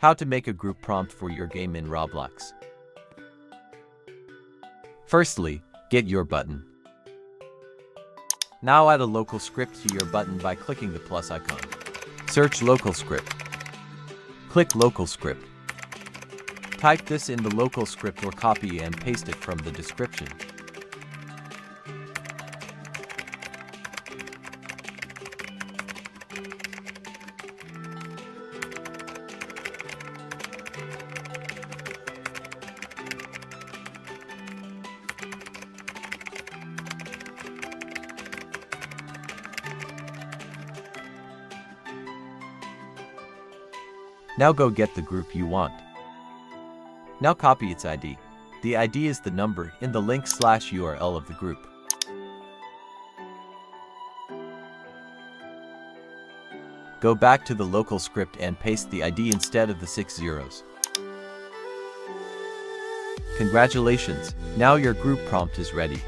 How to make a group prompt for your game in Roblox. Firstly, get your button. Now add a local script to your button by clicking the plus icon. Search local script. Click local script. Type this in the local script or copy and paste it from the description. Now go get the group you want. Now copy its ID. The ID is the number in the link slash URL of the group. Go back to the local script and paste the ID instead of the six zeros. Congratulations, now your group prompt is ready.